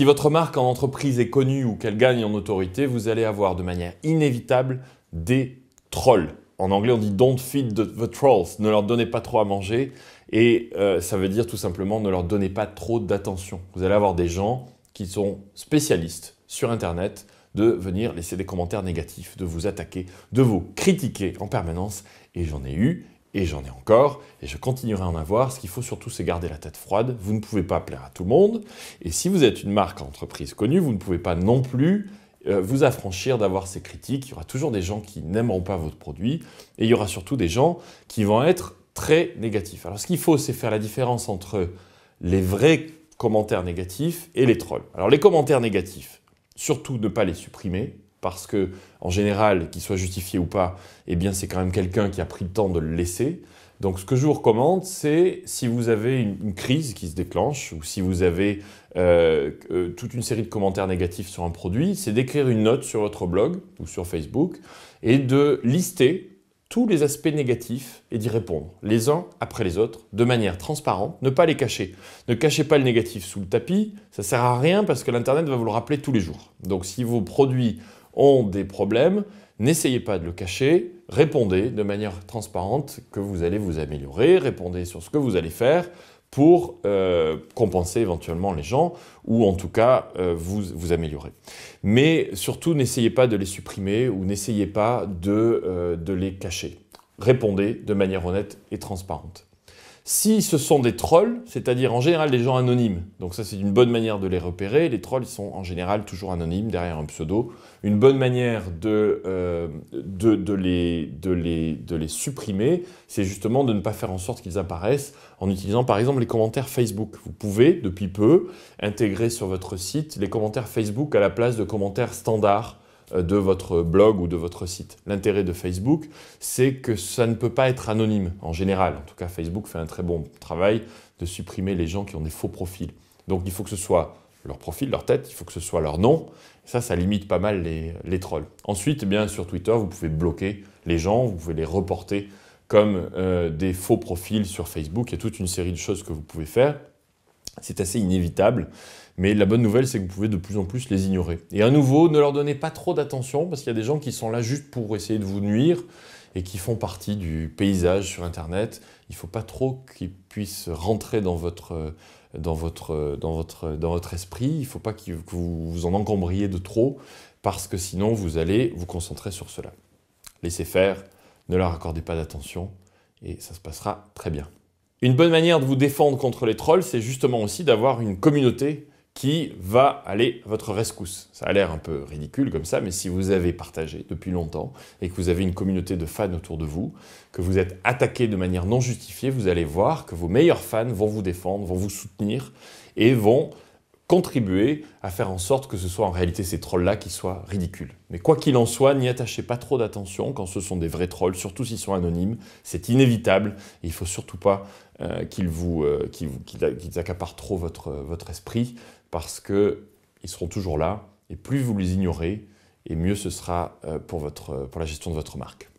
Si votre marque en entreprise est connue ou qu'elle gagne en autorité, vous allez avoir de manière inévitable des trolls. En anglais, on dit don't feed the, trolls. Ne leur donnez pas trop à manger. Et euh, ça veut dire tout simplement ne leur donnez pas trop d'attention. Vous allez avoir des gens qui sont spécialistes sur Internet de venir laisser des commentaires négatifs, de vous attaquer, de vous critiquer en permanence. Et j'en ai eu, et j'en ai encore, et je continuerai à en avoir. Ce qu'il faut surtout, c'est garder la tête froide. Vous ne pouvez pas plaire à tout le monde. Et si vous êtes une marque entreprise connue, vous ne pouvez pas non plus euh, vous affranchir d'avoir ces critiques. Il y aura toujours des gens qui n'aimeront pas votre produit, et il y aura surtout des gens qui vont être très négatifs. Alors ce qu'il faut, c'est faire la différence entre les vrais commentaires négatifs et les trolls. Alors les commentaires négatifs, surtout ne pas les supprimer, parce que en général, qu'ils soient justifiés ou pas, eh bien c'est quand même quelqu'un qui a pris le temps de le laisser. Donc ce que je vous recommande, c'est si vous avez une, crise qui se déclenche ou si vous avez euh, euh, toute une série de commentaires négatifs sur un produit, c'est d'écrire une note sur votre blog ou sur Facebook et de lister tous les aspects négatifs et d'y répondre, les uns après les autres, de manière transparente, ne pas les cacher. Ne cachez pas le négatif sous le tapis, ça sert à rien parce que l'Internet va vous le rappeler tous les jours. Donc si vos produits ont des problèmes, n'essayez pas de le cacher, répondez de manière transparente que vous allez vous améliorer, répondez sur ce que vous allez faire pour euh, compenser éventuellement les gens ou en tout cas euh, vous, vous améliorer. Mais surtout, n'essayez pas de les supprimer ou n'essayez pas de, euh, de les cacher. Répondez de manière honnête et transparente. Si ce sont des trolls, c'est-à-dire en général des gens anonymes, donc ça c'est une bonne manière de les repérer, les trolls sont en général toujours anonymes derrière un pseudo, une bonne manière de, euh, de, les, de, les, supprimer, c'est justement de ne pas faire en sorte qu'ils apparaissent en utilisant par exemple les commentaires Facebook. Vous pouvez, depuis peu, intégrer sur votre site les commentaires Facebook à la place de commentaires standards de votre blog ou de votre site. L'intérêt de Facebook, c'est que ça ne peut pas être anonyme en général. En tout cas, Facebook fait un très bon travail de supprimer les gens qui ont des faux profils. Donc il faut que ce soit leur profil, leur tête, il faut que ce soit leur nom. Ça, ça limite pas mal les, trolls. Ensuite, eh bien sur Twitter, vous pouvez bloquer les gens, vous pouvez les reporter comme euh, des faux profils sur Facebook. Il y a toute une série de choses que vous pouvez faire. C'est assez inévitable. Mais la bonne nouvelle, c'est que vous pouvez de plus en plus les ignorer. Et à nouveau, ne leur donnez pas trop d'attention parce qu'il y a des gens qui sont là juste pour essayer de vous nuire et qui font partie du paysage sur Internet. Il ne faut pas trop qu'ils puissent rentrer dans votre, esprit. Il ne faut pas que vous vous en encombriez de trop parce que sinon vous allez vous concentrer sur cela. Laissez faire, ne leur accordez pas d'attention et ça se passera très bien. Une bonne manière de vous défendre contre les trolls, c'est justement aussi d'avoir une communauté qui va aller à votre rescousse. Ça a l'air un peu ridicule comme ça, mais si vous avez partagé depuis longtemps et que vous avez une communauté de fans autour de vous, que vous êtes attaqué de manière non justifiée, vous allez voir que vos meilleurs fans vont vous défendre, vont vous soutenir et vont contribuer à faire en sorte que ce soit en réalité ces trolls-là qui soient ridicules. Mais quoi qu'il en soit, n'y attachez pas trop d'attention quand ce sont des vrais trolls, surtout s'ils sont anonymes. C'est inévitable. il ne faut surtout pas euh, qu'ils vous, euh, accaparent trop votre, votre esprit parce qu'ils seront toujours là, et plus vous les ignorez, et mieux ce sera euh, pour, votre, pour la gestion de votre marque.